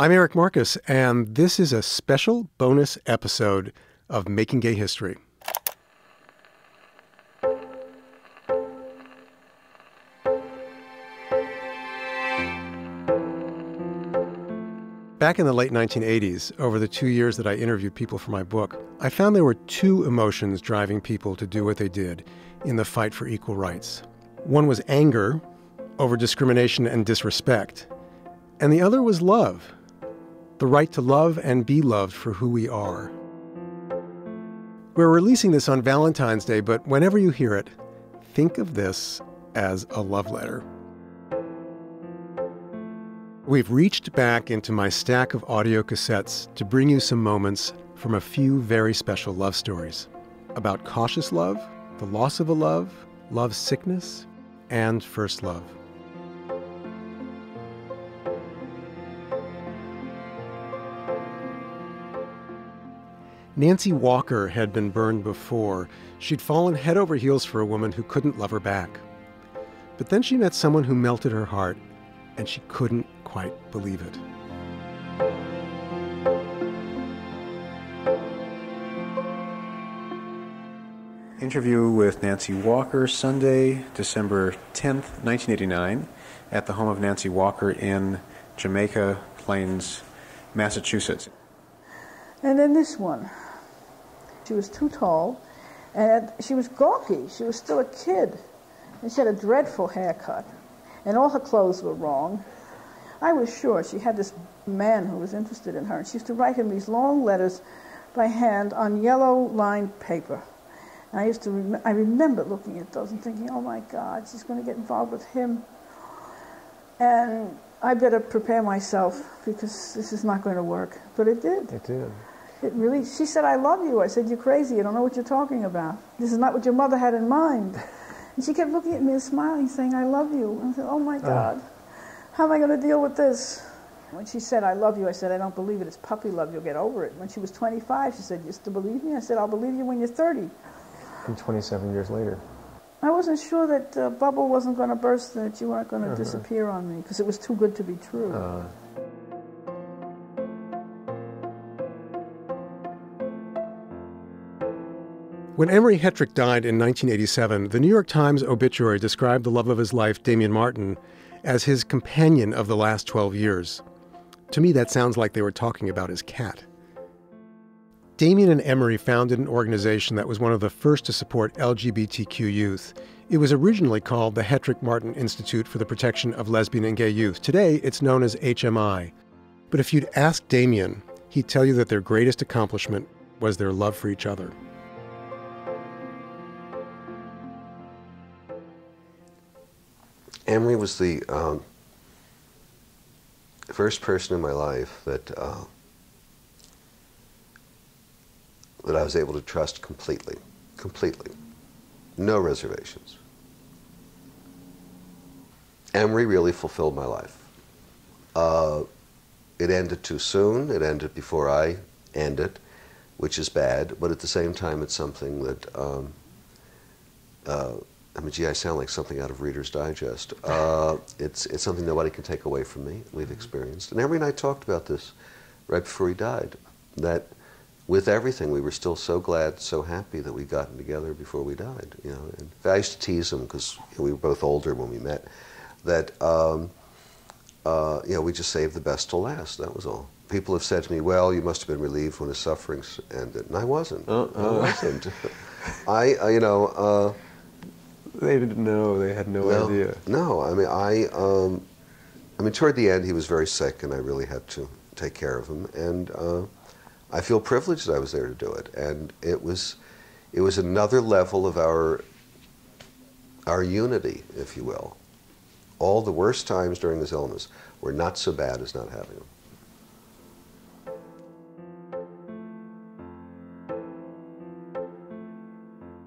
I'm Eric Marcus, and this is a special bonus episode of Making Gay History. Back in the late 1980s, over the two years that I interviewed people for my book, I found there were two emotions driving people to do what they did in the fight for equal rights. One was anger over discrimination and disrespect, and the other was love the right to love and be loved for who we are. We're releasing this on Valentine's Day, but whenever you hear it, think of this as a love letter. We've reached back into my stack of audio cassettes to bring you some moments from a few very special love stories about cautious love, the loss of a love, love sickness, and first love. Nancy Walker had been burned before. She'd fallen head over heels for a woman who couldn't love her back. But then she met someone who melted her heart, and she couldn't quite believe it. Interview with Nancy Walker, Sunday, December 10th, 1989, at the home of Nancy Walker in Jamaica Plains, Massachusetts. And then this one. She was too tall, and she was gawky. She was still a kid, and she had a dreadful haircut, and all her clothes were wrong. I was sure she had this man who was interested in her, and she used to write him these long letters by hand on yellow lined paper. And I used to, rem- I remember looking at those and thinking, oh my God, she's going to get involved with him. And I better prepare myself because this is not going to work. But it did. It did. It really, she said, I love you. I said, You're crazy. I don't know what you're talking about. This is not what your mother had in mind. And she kept looking at me and smiling, saying, I love you. I said, Oh my God, how am I going to deal with this? When she said, I love you, I said, I don't believe it. It's puppy love. You'll get over it. When she was 25, she said, You still believe me? I said, I'll believe you when you're 30. And 27 years later. I wasn't sure that uh, bubble wasn't going to burst and that you weren't going to uh-huh. disappear on me because it was too good to be true. Uh. When Emery Hetrick died in 1987, the New York Times obituary described the love of his life, Damien Martin, as his companion of the last 12 years. To me, that sounds like they were talking about his cat. Damien and Emery founded an organization that was one of the first to support LGBTQ youth. It was originally called the Hetrick Martin Institute for the Protection of Lesbian and Gay Youth. Today, it's known as HMI. But if you'd ask Damien, he'd tell you that their greatest accomplishment was their love for each other. Emery was the um, first person in my life that uh, that I was able to trust completely, completely, no reservations. Emery really fulfilled my life. Uh, it ended too soon. It ended before I ended, which is bad. But at the same time, it's something that um, uh, I mean, gee, I sound like something out of Reader's Digest. Uh, it's, it's something nobody can take away from me, we've experienced. And Emery and I talked about this right before he died, that with everything, we were still so glad, so happy that we'd gotten together before we died. You know, and I used to tease him because you know, we were both older when we met. That um, uh, you know, we just saved the best to last. That was all. People have said to me, "Well, you must have been relieved when his sufferings ended," and I wasn't. Uh, I wasn't. I, I, you know. Uh, they didn't know. They had no, no idea. No, I mean, I, um, I mean, toward the end, he was very sick, and I really had to take care of him. And uh, I feel privileged that I was there to do it. And it was, it was another level of our, our unity, if you will. All the worst times during his illness were not so bad as not having him.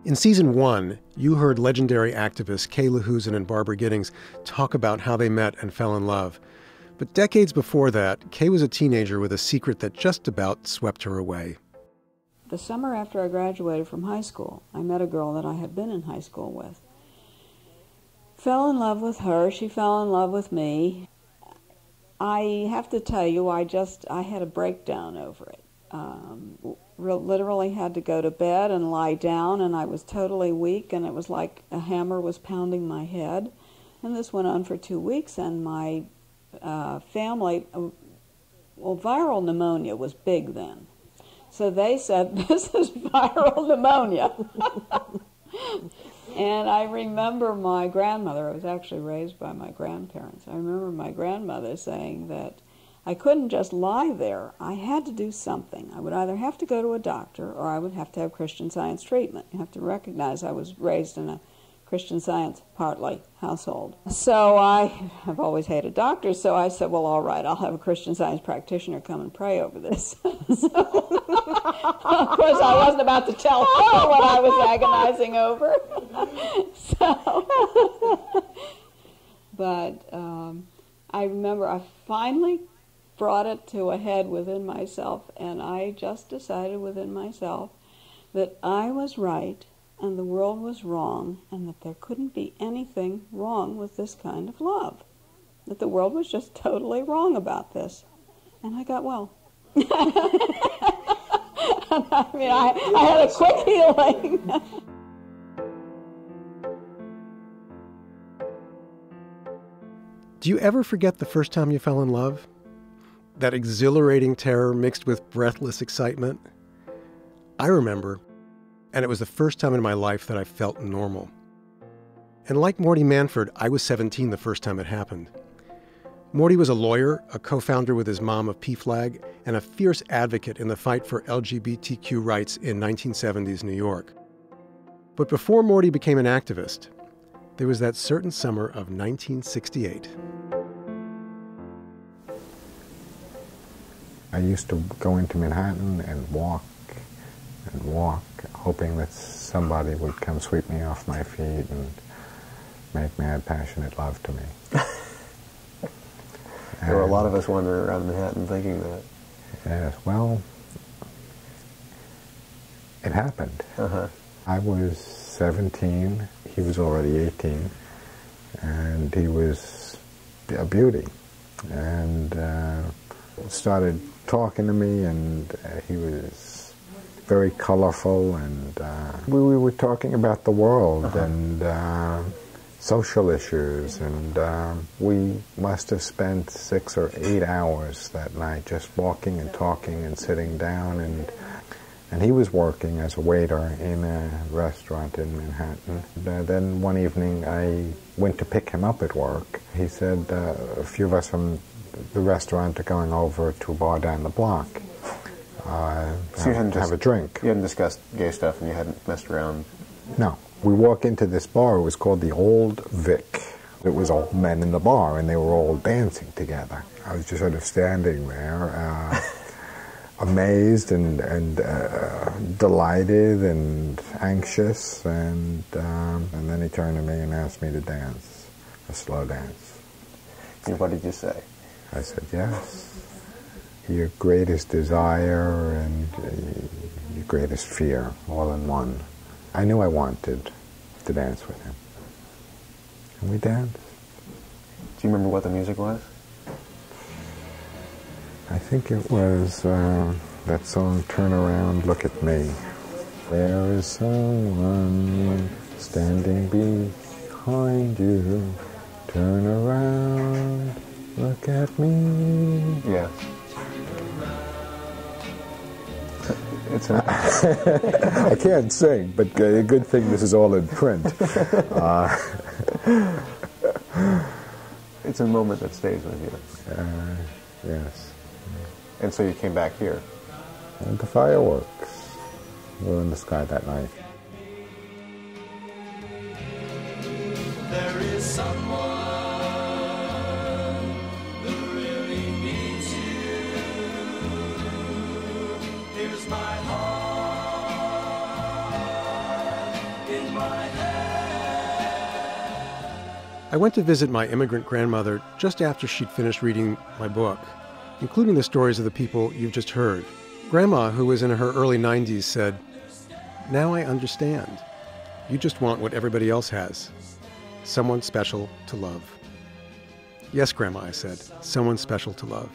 In season one, you heard legendary activists Kay LaHusen and Barbara Gittings talk about how they met and fell in love. But decades before that, Kay was a teenager with a secret that just about swept her away. The summer after I graduated from high school, I met a girl that I had been in high school with. Fell in love with her, she fell in love with me. I have to tell you, I just I had a breakdown over it. Um, literally had to go to bed and lie down, and I was totally weak, and it was like a hammer was pounding my head. And this went on for two weeks, and my uh, family, uh, well, viral pneumonia was big then. So they said, This is viral pneumonia. and I remember my grandmother, I was actually raised by my grandparents. I remember my grandmother saying that I couldn't just lie there. I had to do something. I would either have to go to a doctor or I would have to have Christian science treatment. You have to recognize I was raised in a Christian Science partly household. So I have always hated doctors, so I said, well, all right, I'll have a Christian Science practitioner come and pray over this. so, of course, I wasn't about to tell her what I was agonizing over. so, but um, I remember I finally brought it to a head within myself, and I just decided within myself that I was right and the world was wrong, and that there couldn't be anything wrong with this kind of love. That the world was just totally wrong about this. And I got well. I mean, I, I had a quick healing. Do you ever forget the first time you fell in love? That exhilarating terror mixed with breathless excitement? I remember and it was the first time in my life that I felt normal. And like Morty Manford, I was 17 the first time it happened. Morty was a lawyer, a co founder with his mom of PFLAG, and a fierce advocate in the fight for LGBTQ rights in 1970s New York. But before Morty became an activist, there was that certain summer of 1968. I used to go into Manhattan and walk and walk, hoping that somebody would come sweep me off my feet and make mad, passionate love to me. there were a lot of us wandering around Manhattan thinking that. Yes, well, it happened. Uh-huh. I was 17, he was already 18, and he was a beauty. And uh, started talking to me, and uh, he was very colorful, and uh, we, we, were talking about the world uh-huh. and uh, social issues, and uh, we must have spent six or eight hours that night just walking and talking and sitting down, and and he was working as a waiter in a restaurant in Manhattan. Uh, then one evening I went to pick him up at work. He said uh, a few of us from the restaurant are going over to a bar down the block uh, so you hadn't have just, a drink. You hadn't discussed gay stuff and you hadn't messed around? No. We walk into this bar, it was called the Old Vic. It was all men in the bar and they were all dancing together. I was just sort of standing there, uh, amazed and, and uh, delighted and anxious, and, um, and then he turned to me and asked me to dance, a slow dance. And what did you say? I said yes your greatest desire and uh, your greatest fear all in one. I knew I wanted to dance with him. And we danced. Do you remember what the music was? I think it was uh, that song, Turn Around, Look at Me. There is someone standing behind you. Turn around, It's a I can't sing, but a good thing this is all in print. Uh, it's a moment that stays with you. Uh, yes. And so you came back here. And the fireworks were in the sky that night. There is someone I went to visit my immigrant grandmother just after she'd finished reading my book, including the stories of the people you've just heard. Grandma, who was in her early 90s, said, Now I understand. You just want what everybody else has someone special to love. Yes, Grandma, I said, someone special to love.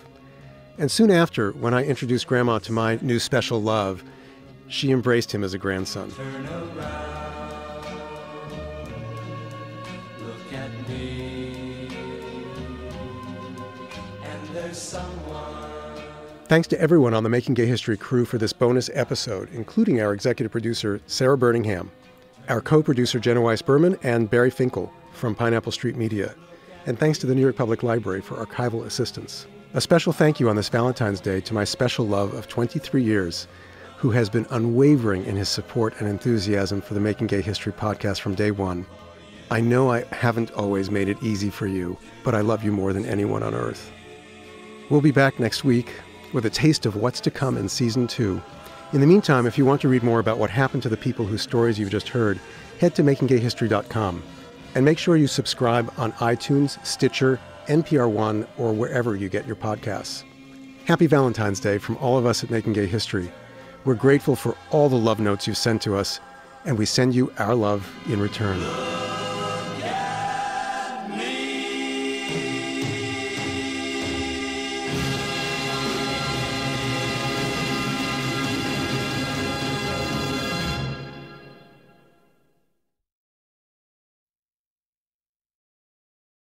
And soon after, when I introduced Grandma to my new special love, she embraced him as a grandson. Thanks to everyone on the Making Gay History crew for this bonus episode, including our executive producer, Sara Burningham, our co producer, Jenna Weiss Berman, and Barry Finkel from Pineapple Street Media. And thanks to the New York Public Library for archival assistance. A special thank you on this Valentine's Day to my special love of 23 years, who has been unwavering in his support and enthusiasm for the Making Gay History podcast from day one. I know I haven't always made it easy for you, but I love you more than anyone on earth. We'll be back next week with a taste of what's to come in season two. In the meantime, if you want to read more about what happened to the people whose stories you've just heard, head to makinggayhistory.com and make sure you subscribe on iTunes, Stitcher, NPR One, or wherever you get your podcasts. Happy Valentine's Day from all of us at Making Gay History. We're grateful for all the love notes you've sent to us, and we send you our love in return.